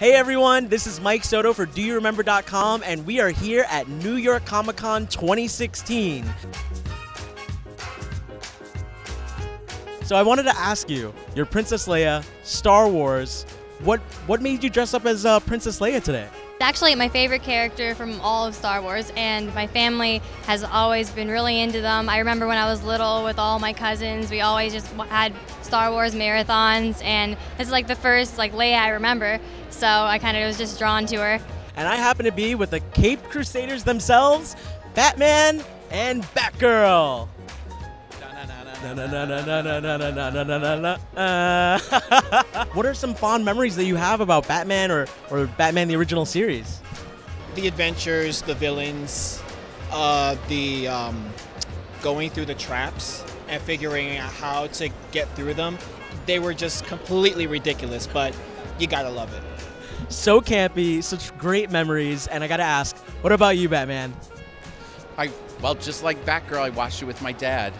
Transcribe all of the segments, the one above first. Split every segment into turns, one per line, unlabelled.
Hey everyone, this is Mike Soto for DoYouRemember.com, and we are here at New York Comic Con 2016. So I wanted to ask you, you're Princess Leia, Star Wars. What what made you dress up as uh, Princess Leia today?
Actually my favorite character from all of Star Wars, and my family has always been really into them. I remember when I was little with all my cousins, we always just had Star Wars marathons, and this is like the first like Leia I remember. So I kind of was just drawn to her.
And I happen to be with the Cape Crusaders themselves, Batman and Batgirl. what are some fond memories that you have about Batman or, or Batman the original series?
The adventures, the villains, uh, the um, going through the traps and figuring out how to get through them. They were just completely ridiculous, but you gotta love it.
So campy, such great memories, and I gotta ask, what about you, Batman?
I well, just like Batgirl, I watched it with my dad.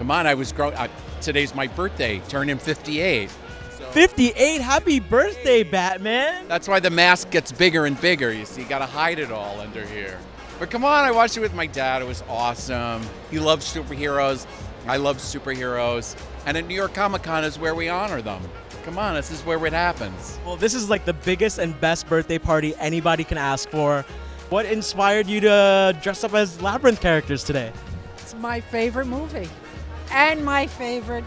Come on, I was growing. Uh, today's my birthday, Turn turning 58. So
58, happy birthday, Batman!
that's why the mask gets bigger and bigger. You see, you gotta hide it all under here. But come on, I watched it with my dad. It was awesome. He loves superheroes. I love superheroes. And at New York Comic Con is where we honor them. Come on, this is where it happens.
Well, this is like the biggest and best birthday party anybody can ask for. What inspired you to dress up as Labyrinth characters today?
It's my favorite movie. And my favorite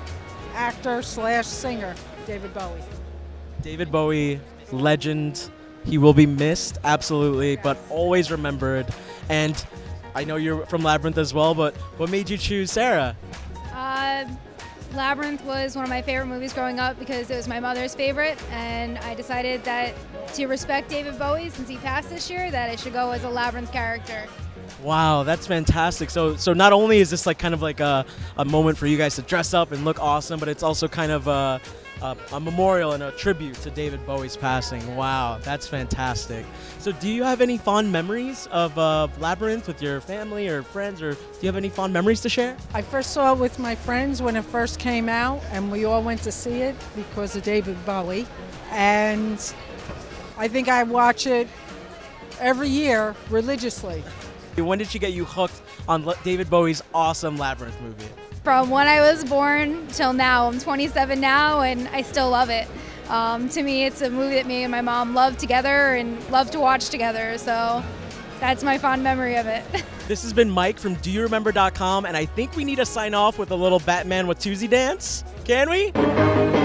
actor slash singer, David Bowie.
David Bowie, legend. He will be missed, absolutely, but always remembered. And I know you're from Labyrinth as well, but what made you choose Sarah?
Uh, Labyrinth was one of my favorite movies growing up because it was my mother's favorite, and I decided that to respect David Bowie since he passed this year, that I should go as a Labyrinth character.
Wow, that's fantastic. So, so not only is this like kind of like a, a moment for you guys to dress up and look awesome, but it's also kind of a, a, a memorial and a tribute to David Bowie's passing. Wow, that's fantastic. So, do you have any fond memories of uh, Labyrinth with your family or friends, or do you have any fond memories to share?
I first saw it with my friends when it first came out, and we all went to see it because of David Bowie. And I think I watch it every year religiously.
When did she get you hooked on David Bowie's awesome Labyrinth movie?
From when I was born till now, I'm 27 now, and I still love it. Um, to me, it's a movie that me and my mom love together and love to watch together, so that's my fond memory of it.
This has been Mike from DoYouRemember.com, and I think we need to sign off with a little Batman Watusi dance. Can we?